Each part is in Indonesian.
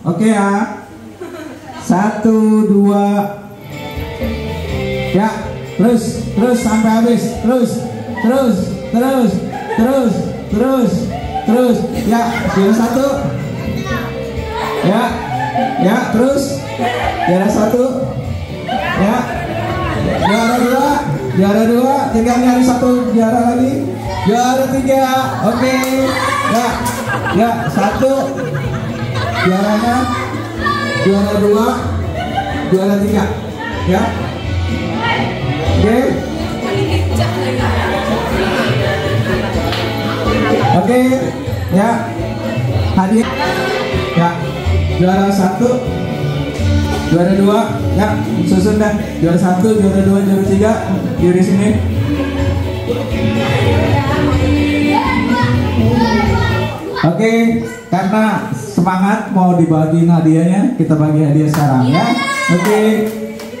Oke ya. Satu, dua. Ya, terus, terus sampai habis. Terus, terus, terus, terus, terus, terus. Ya, juara satu. Ya, ya, terus. Juara satu. Ya, juara dua. Juara dua. Tinggal nyari satu juara lagi. Juara tiga. Oke. Ya, ya, satu. Juaranya juara dua, juara tiga, ya. Oke. Oke, ya. Hadiah. Ya. Juara satu, juara dua, ya. Susun dah. Juara satu, juara dua, juara tiga. Di sini. Oke, karena semangat mau dibagi hadiahnya, kita bagi hadiah sekarang ya. Oke,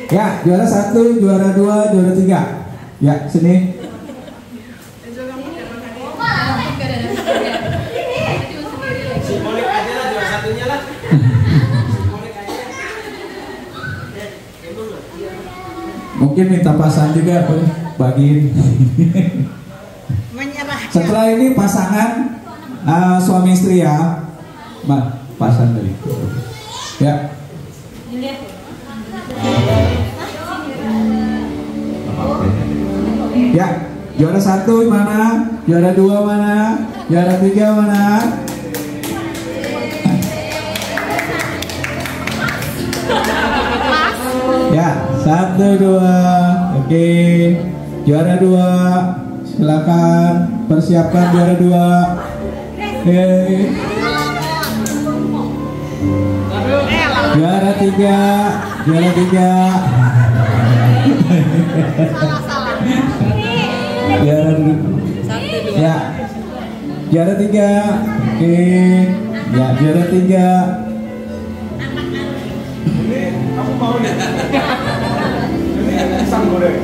ya juara satu, juara dua, juara tiga. Ya sini. Mungkin minta pasangan juga boleh bagiin. Menyerahkan. Setelah ini pasangan uh, suami istri ya, Ma, pasangan dari Ya. Ya, juara satu mana? Juara dua mana? Juara tiga mana? Ya, satu dua, oke. Juara dua, silakan persiapkan juara dua. Oke. Juara tiga, juara tiga. Juara dua. Ya, juara tiga. Oke, ya juara tiga. Kamu mau? Ini pisang goreng.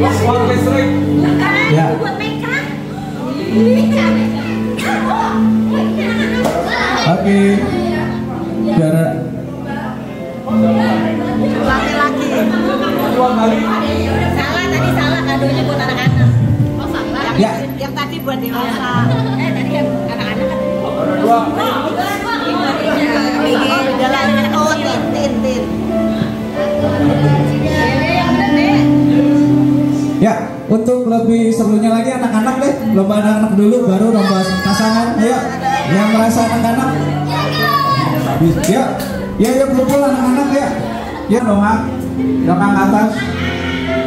Listrik. Ya. Oke. Juara Laki-laki. Salah tadi salah kadonya buat anak-anak. Oh salah. Yang, Ya. yang tadi buat dewasa. Eh tadi kan anak-anak kan. Ada dua. Oh, jalan. Oh, untuk lebih serunya lagi anak-anak deh, lomba anak-anak dulu, baru lomba pasangan. Ayo, yang merasa anak-anak. Ya, ya, ya kumpul anak-anak ya. Ya, doang, doang atas.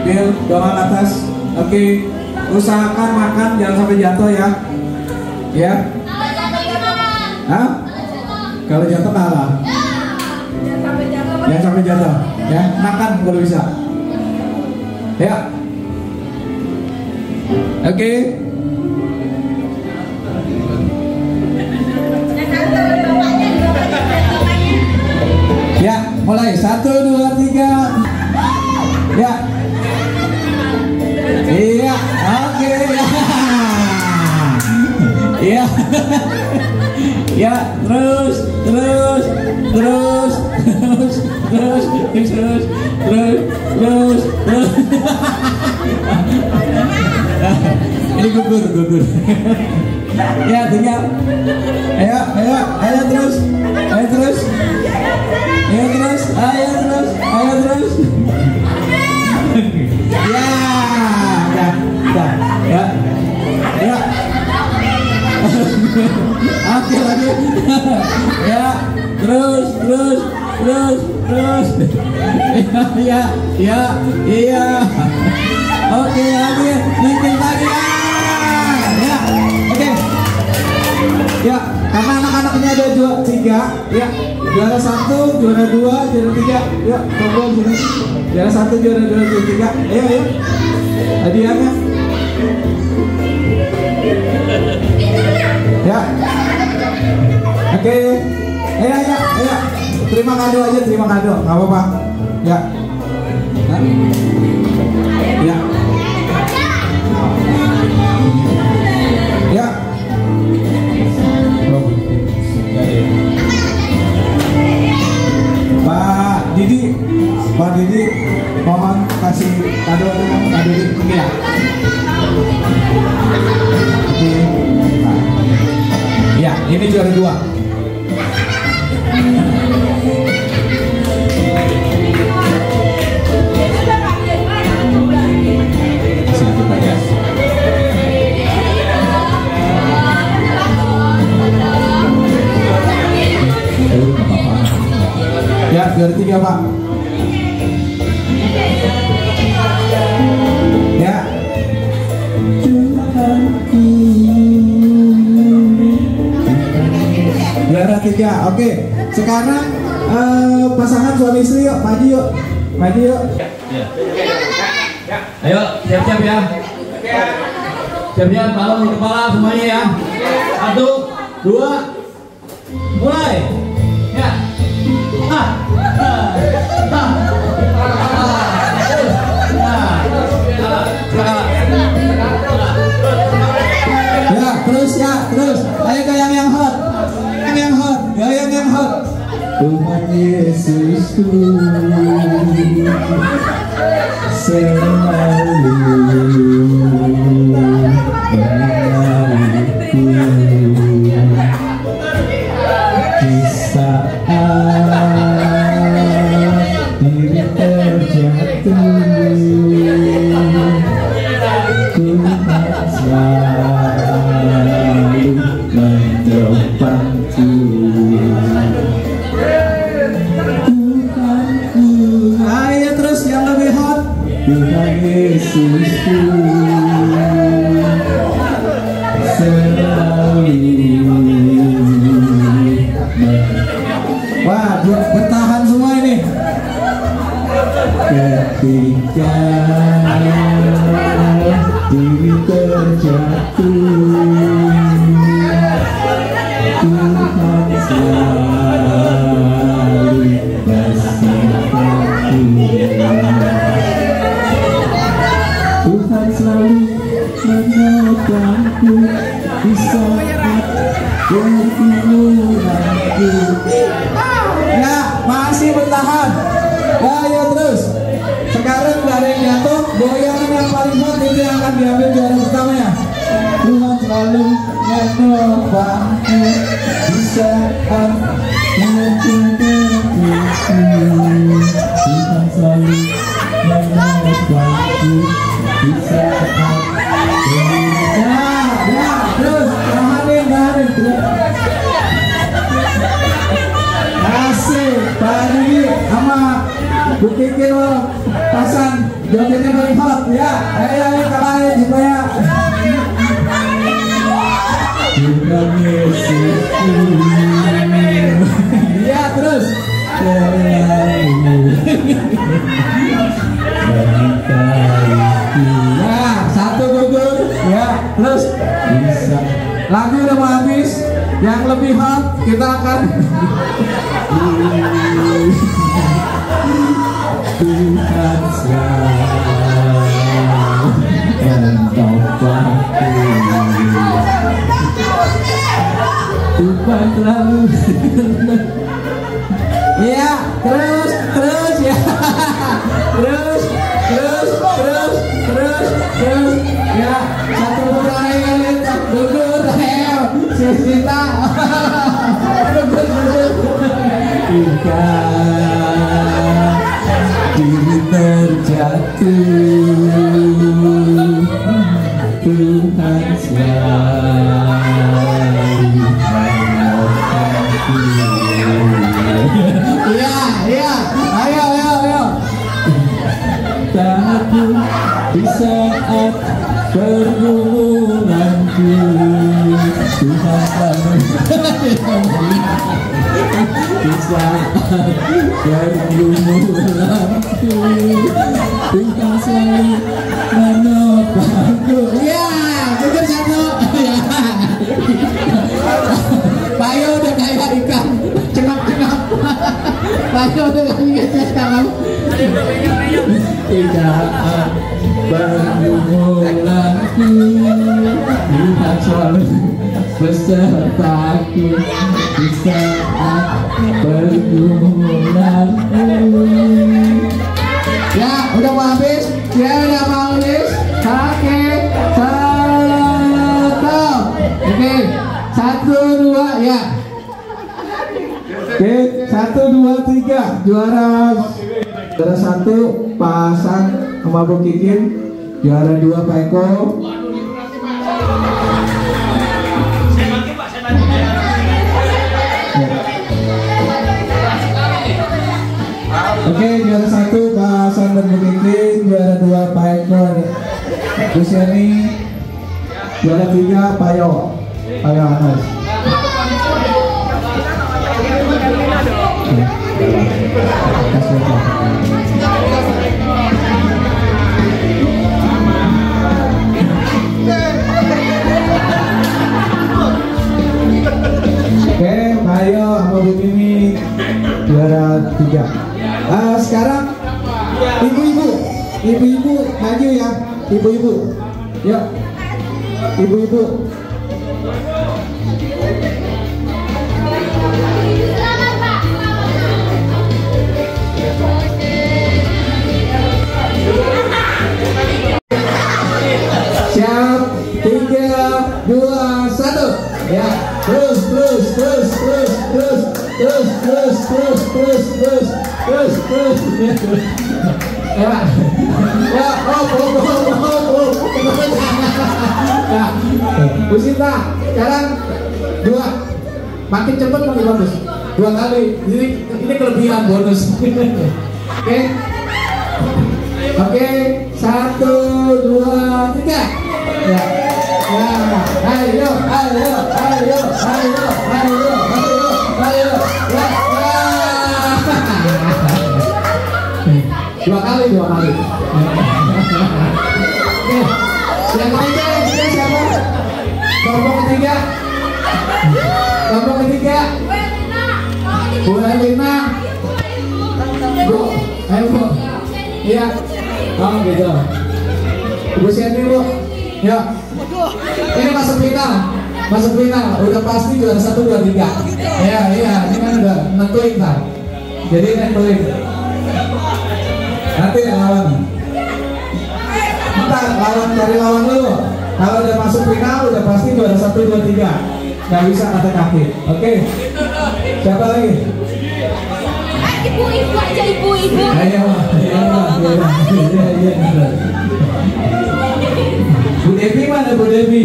Bill, doang atas. Oke, usahakan makan jangan sampai jatuh ya. Ya. Hah? Kalau jatuh kalah. Jangan sampai jatuh. Ya, makan kalau bisa. Ya. Oke. Ya, mulai satu dua tiga. Ya. Iya, oke. Iya. Ya, terus, terus, terus, terus, terus, terus, terus, terus, terus, terus. Ini gugur, gugur. ya, tinggal. Ayo, ayo, ayo terus, ayo terus, ayo terus, ayo terus, ayo terus. ya, ya, ya, ya, ya. Oke lagi. ya, terus, terus, terus, terus. ya, ya, iya. Oke lagi, mungkin lagi. Ah, Ya, oke. Ya, karena anak-anaknya ada dua, tiga, ya. Juara satu, juara dua, juara tiga. Ya, tunggu sini. Juara satu, juara dua, juara tiga. Ayo, ayo. Hadiahnya. Ya. Oke. Ayo, ayo, ayo. Terima kado aja, terima kado. Nggak apa-apa. Ya. Hah? Ya. Juara tiga, oke. Sekarang eh, pasangan suami istri yuk, maju yuk, maju yuk. Ayo, siap-siap ya. Siap-siap, balon di kepala semuanya ya. Satu, dua, mulai. Ya. Ah. Ah. Ya, terus ya, terus. Ayo Tuhan. Yesusku selalu Wah, ber- bertahan semua ini. Ketika diri terjatuh, selalu menolongku di saat kegumulanku. Tuhan selalu menolongku di saat terus tahanin, tahanin, terus. Asik, Pak Didi sama Bu Kiki lo pasang jogetnya paling hot ya. Ayo ayo supaya Tuhan Yesus Ya terus. Nah, satu gugur ya terus. Bisa lagu udah mau habis. Yang lebih hot kita akan. Tuhan selalu Ya, terus, terus ya. Terus, terus, terus, terus, terus. Ya, satu kalian gugur, Sisita. Gugur, gugur. Jika bisa selalu bisa lagi bisa selalu menopangku ya mungkin satu ya Payo udah kayak ikan cepat cepat, Payo udah kayak ikan cenap tidak bergumul lagi kita selalu besertaku Di saat pergumulan Ya, udah mau habis? Ya, udah mau habis? Oke, satu. Oke, satu, dua, ya. Oke, satu, dua, tiga. Juara Juara satu, pasang sama Bu Kikin. Juara dua, Pak Eko Oke, juara satu Pak Sander Bukiti, juara dua Pak Eko Gus Yani, juara tiga Pak Yo, Pak Yo Anas. Oke, Pak Yo sama Bu Mimi juara tiga. Ah, sekarang ibu-ibu, ibu-ibu maju ya, ibu-ibu, yuk, ibu-ibu. Siap, tiga, dua, satu. Ya, terus, terus, terus, terus, terus, terus, terus, terus, terus, Ya, ya, oh, Ya, Bu Sinta, sekarang dua, makin cepat makin bagus. Dua kali, jadi ini kelebihan bonus. Oke, Oke, satu, dua, tiga. Ya, ya, ayo, ayo, ayo, ayo, Dua kali, kali. Oke, yang ketiga, yang ketiga siapa? Kelompok ketiga. Kelompok ketiga. Bu Elina. Bu, ayo Bu. Iya. Oh gitu. Ibu Sandy bu. Ya. Ini masuk final. Masuk final. Udah pasti juara satu dua tiga. Iya iya. Ini kan udah nentuin kan. Jadi nentuin. Lawan. Ntar lawan cari lawan dulu. Kalau udah masuk final udah pasti juara satu dua tiga. Gak bisa kata kaki. Oke. Siapa lagi? Ibu-ibu aja ibu-ibu. Ayo, ayo, ayo, iya, iya, iya. Bu Devi mana Bu Devi?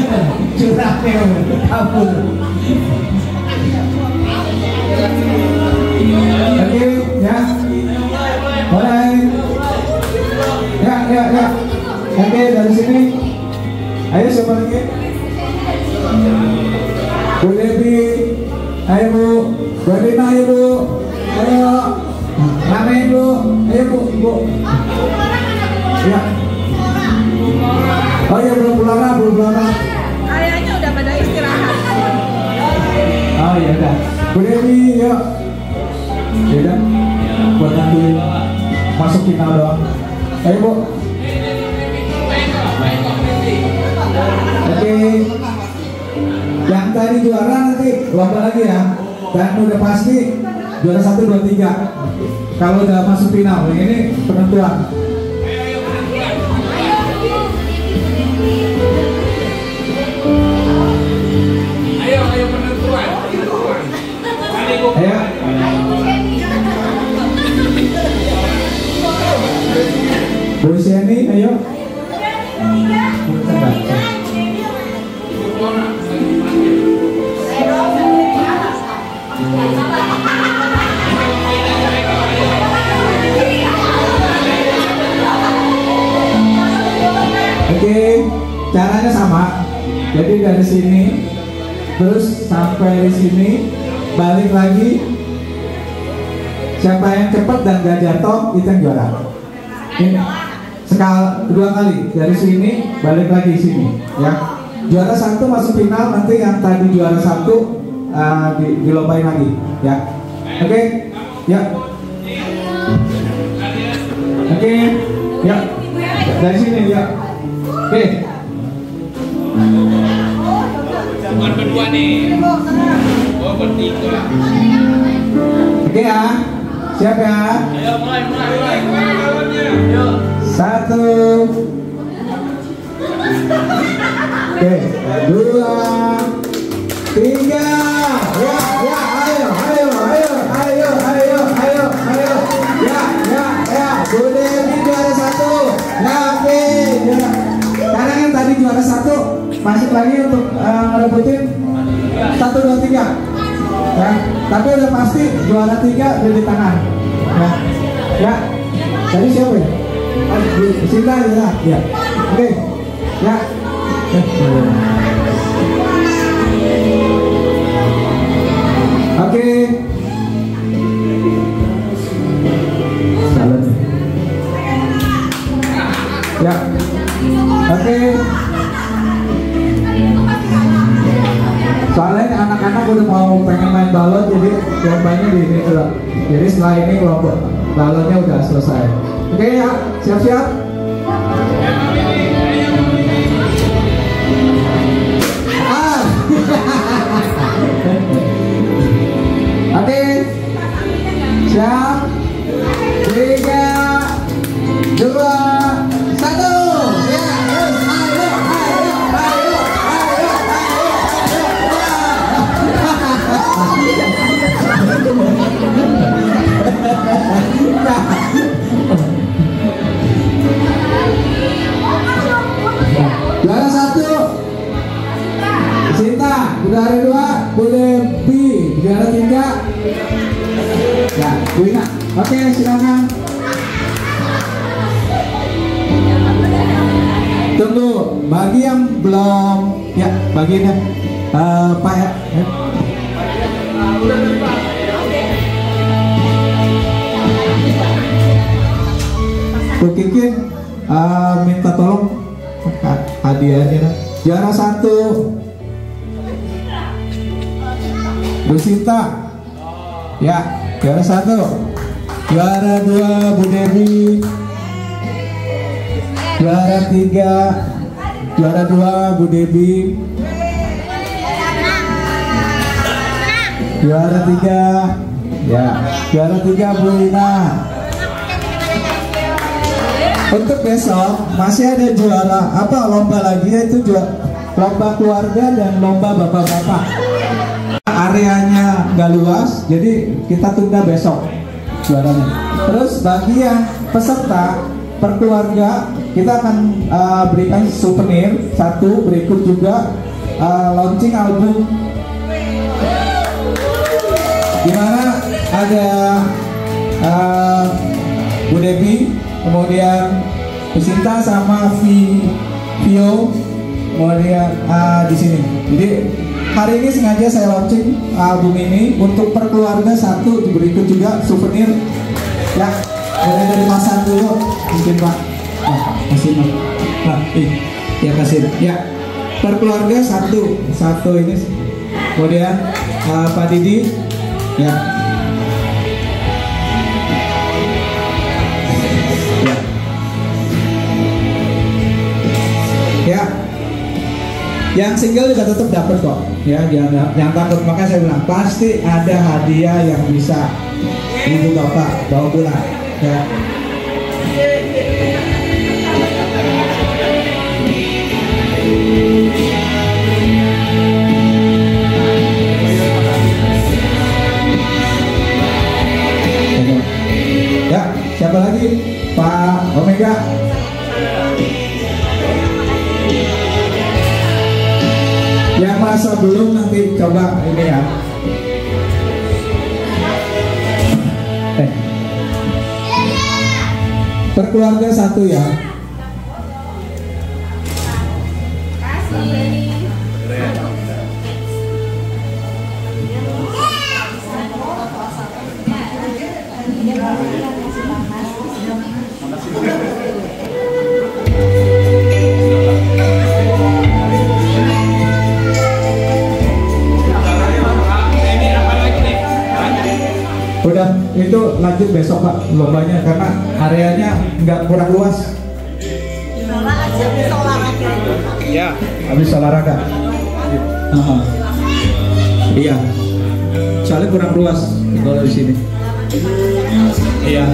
Curahnya kabur. Oke, ya. Ya, ya. Oke, dari sini. Ayo siapa lagi? Bu Devi. Ayo Bu. Bu Dina, ayo Bu. Ayo. Ramein Bu. Ayo Bu, Bu. Ya. Lomba lagi ya. Dan udah pasti juara satu dua tiga. Kalau udah masuk final, ini penentuan. Cepat dan gak jatuh, itu yang juara. Ini, sekal dua kali dari sini, balik lagi sini, ya. Juara satu masuk final, nanti yang tadi juara satu uh, di, dilombain lagi, ya. Oke, Ya. Oke. Ya. Dari sini ya. Oke. Bukan berdua nih. Oh, bertiga. Oke ya. Siap ya. Ayo mulai, mulai, mulai. Yuk. Satu. Oke, dua, tiga. Ya, ya, ayo, ayo, tapi udah pasti juara tiga di tangan. Ya, ya. Tadi siapa ya? Ah, Sinta ya. Ya. Oke. Ya. Oke. Salah nih. Ya. Oke. Soalnya anak-anak udah mau pengen main balon jadi lombanya di ini dulu. Jadi setelah ini kelompok balonnya udah selesai. Oke ya, siap-siap. Ah. Oke. Siap. Juara satu. Sinta, juara dua, boleh B, juara tiga. Ya, Bu Ina. Oke, silakan. Tunggu, bagi yang belum, ya, bagi ini, eh, Pak ya. Ha- hadiahnya. nah. Juara satu, Bu Sinta. Ya, juara satu. Juara dua Bu Dewi. Juara tiga. Juara dua Bu Dewi. Juara tiga. Ya, juara tiga Bu Ina. Untuk besok masih ada juara apa lomba lagi yaitu juara lomba keluarga dan lomba bapak-bapak areanya nggak luas, jadi kita tunda besok juaranya. Terus bagi yang peserta per keluarga, kita akan uh, berikan souvenir satu, berikut juga uh, launching album. Di mana ada uh, Bu Devi, kemudian Pesinta sama Vi, Vio, kemudian uh, di sini. Jadi hari ini sengaja saya launching album ini untuk per keluarga satu berikut juga souvenir. Ya boleh dari pasar dulu mungkin pak nah, kasih pak ih ya kasih ya per keluarga satu. Satu ini. Kemudian uh, pak Didi. Ya ya. Yang single juga tetap dapat kok. Ya jangan jangan takut. Maka saya bilang pasti ada hadiah yang bisa ibu bapak bawa pulang. Ya. Ya siapa lagi? Pak Omega Masa belum nanti coba ini ya. Eh. Per keluarga satu ya. itu lanjut besok pak lombanya karena areanya nggak kurang luas. Ya habis olahraga iya. iya. Soalnya kurang luas kalau di sini. Iya.